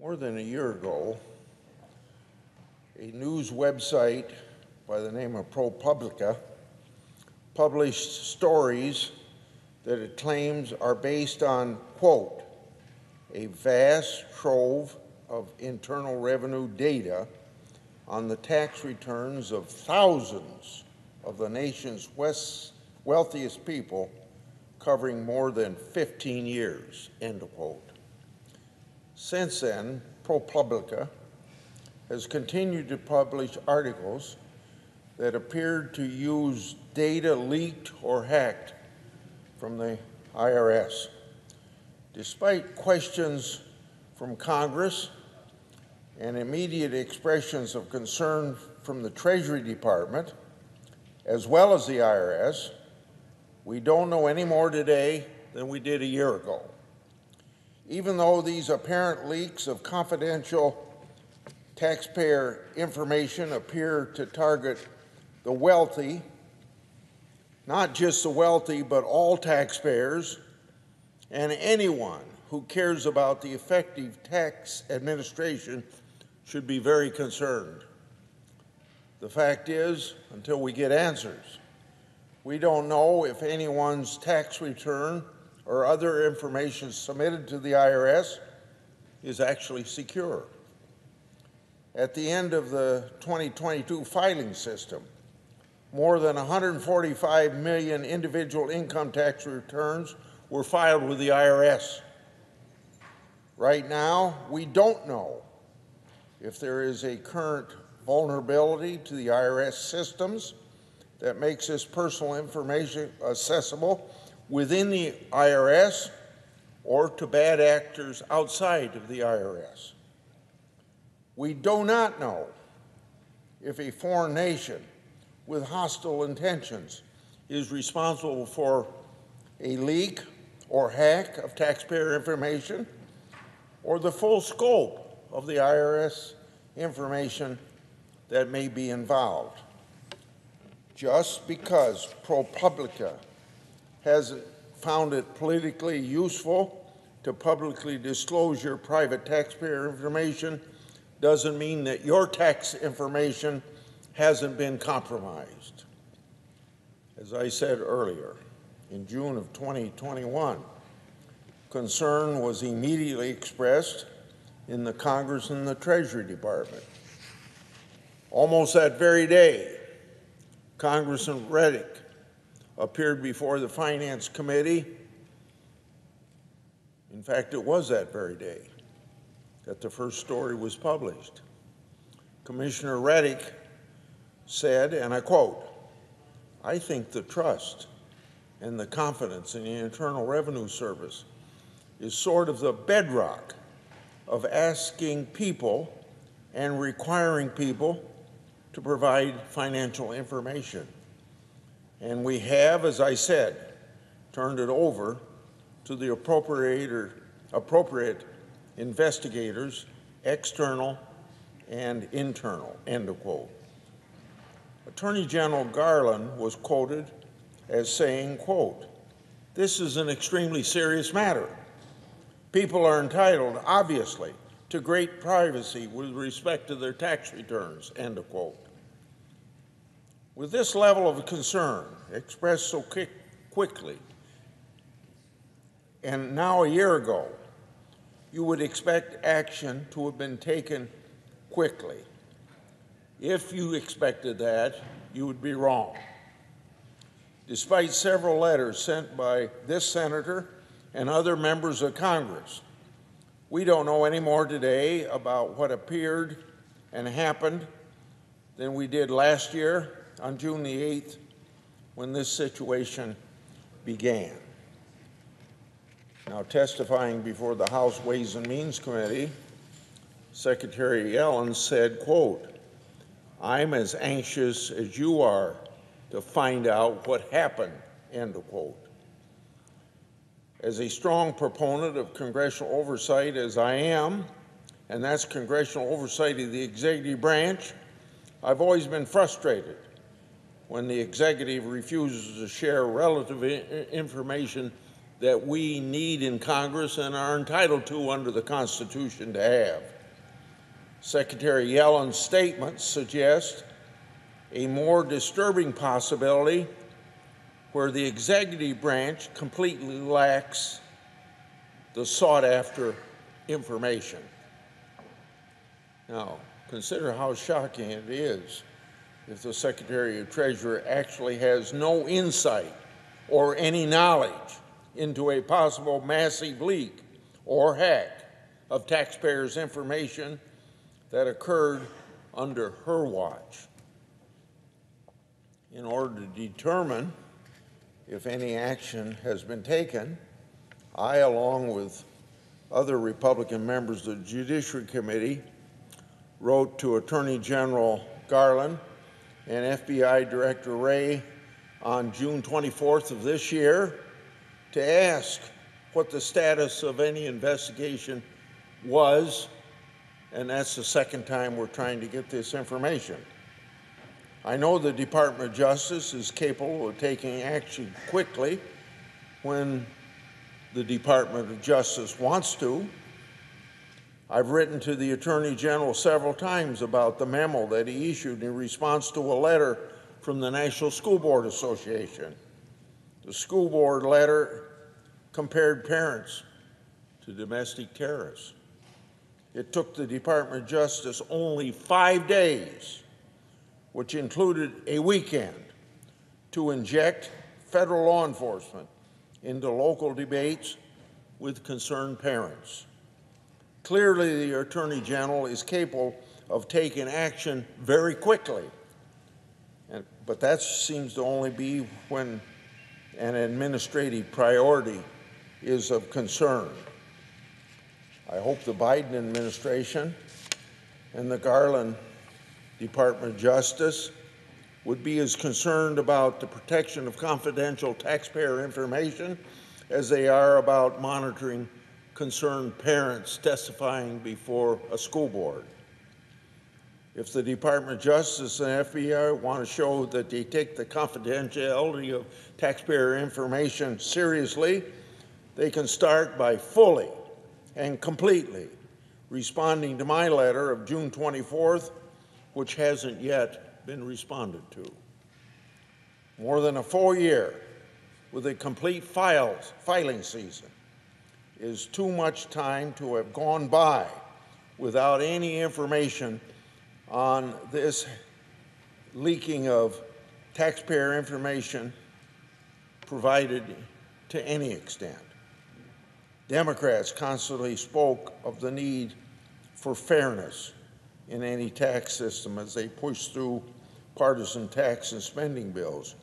More than a year ago, a news website by the name of ProPublica published stories that it claims are based on, quote, a vast trove of internal revenue data on the tax returns of thousands of the nation's west, wealthiest people covering more than 15 years, end quote. Since then, ProPublica has continued to publish articles that appeared to use data leaked or hacked from the IRS. Despite questions from Congress and immediate expressions of concern from the Treasury Department, as well as the IRS, we don't know any more today than we did a year ago. Even though these apparent leaks of confidential taxpayer information appear to target the wealthy, not just the wealthy, but all taxpayers and anyone who cares about the effective tax administration should be very concerned. The fact is, until we get answers, we don't know if anyone's tax return or other information submitted to the IRS is actually secure. At the end of the 2022 filing system, more than 145 million individual income tax returns were filed with the IRS. Right now, we don't know if there is a current vulnerability to the IRS systems that makes this personal information accessible within the IRS or to bad actors outside of the IRS. We do not know if a foreign nation with hostile intentions is responsible for a leak or hack of taxpayer information or the full scope of the IRS information that may be involved. Just because ProPublica has found it politically useful to publicly disclose your private taxpayer information doesn't mean that your tax information hasn't been compromised. As I said earlier, in June of 2021, concern was immediately expressed in the Congress and the Treasury Department. Almost that very day, Congressman Rettig appeared before the Finance Committee. In fact, it was that very day that the first story was published. Commissioner Rettig said, and I quote, I think the trust and the confidence in the Internal Revenue Service is sort of the bedrock of asking people and requiring people to provide financial information. And we have, as I said, turned it over to the appropriator, appropriate investigators, external and internal, end of quote. Attorney General Garland was quoted as saying, quote, this is an extremely serious matter. People are entitled, obviously, to great privacy with respect to their tax returns, end of quote. With this level of concern expressed so quick, quickly, and now a year ago, you would expect action to have been taken quickly. If you expected that, you would be wrong. Despite several letters sent by this senator and other members of Congress, we don't know any more today about what appeared and happened than we did last year on June the 8th when this situation began. Now, testifying before the House Ways and Means Committee, Secretary Yellen said, quote, I'm as anxious as you are to find out what happened, end of quote. As a strong proponent of congressional oversight as I am, and that's congressional oversight of the executive branch, I've always been frustrated when the executive refuses to share relative information that we need in Congress and are entitled to under the Constitution to have. Secretary Yellen's statements suggest a more disturbing possibility where the executive branch completely lacks the sought after information. Now, consider how shocking it is if the Secretary of Treasury actually has no insight or any knowledge into a possible massive leak or hack of taxpayers' information that occurred under her watch. In order to determine if any action has been taken, I, along with other Republican members of the Judiciary Committee, wrote to Attorney General Garland and FBI Director Wray on June 24th of this year to ask what the status of any investigation was, and that's the second time we're trying to get this information. I know the Department of Justice is capable of taking action quickly when the Department of Justice wants to. I've written to the Attorney General several times about the memo that he issued in response to a letter from the National School Board Association. The school board letter compared parents to domestic terrorists. It took the Department of Justice only five days, which included a weekend, to inject federal law enforcement into local debates with concerned parents. Clearly, the Attorney General is capable of taking action very quickly, and, but that seems to only be when an administrative priority is of concern. I hope the Biden administration and the Garland Department of Justice would be as concerned about the protection of confidential taxpayer information as they are about monitoring concerned parents testifying before a school board. If the Department of Justice and FBI want to show that they take the confidentiality of taxpayer information seriously, they can start by fully and completely responding to my letter of June 24th, which hasn't yet been responded to. More than a full year with a complete files, filing season is too much time to have gone by without any information on this leaking of taxpayer information provided to any extent. Democrats constantly spoke of the need for fairness in any tax system as they pushed through partisan tax and spending bills.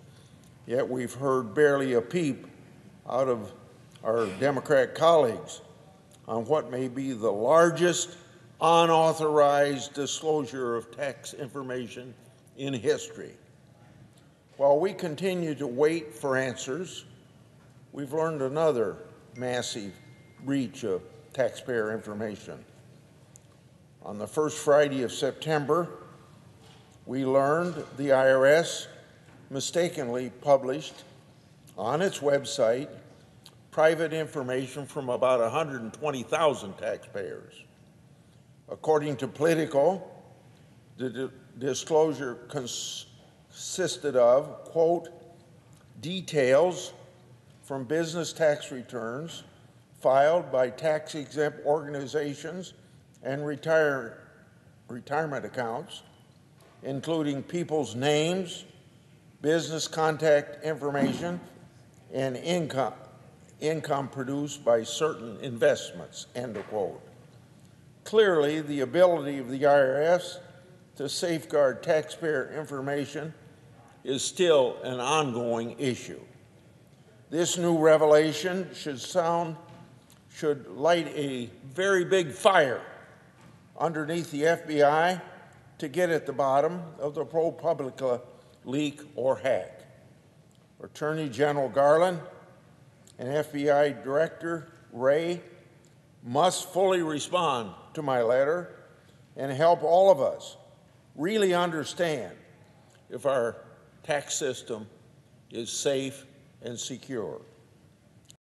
Yet we've heard barely a peep out of our Democrat colleagues on what may be the largest unauthorized disclosure of tax information in history. While we continue to wait for answers, we've learned another massive breach of taxpayer information. On the first Friday of September, we learned the IRS mistakenly published on its website private information from about 120,000 taxpayers. According to Politico, the disclosure consisted of, quote, details from business tax returns filed by tax exempt organizations and retire, retirement accounts, including people's names, business contact information, and income, income produced by certain investments, end of quote. Clearly, the ability of the IRS to safeguard taxpayer information is still an ongoing issue. This new revelation should sound should light a very big fire underneath the FBI to get at the bottom of the ProPublica leak or hack. Attorney General Garland and FBI Director Wray must fully respond to my letter and help all of us really understand if our tax system is safe and secure.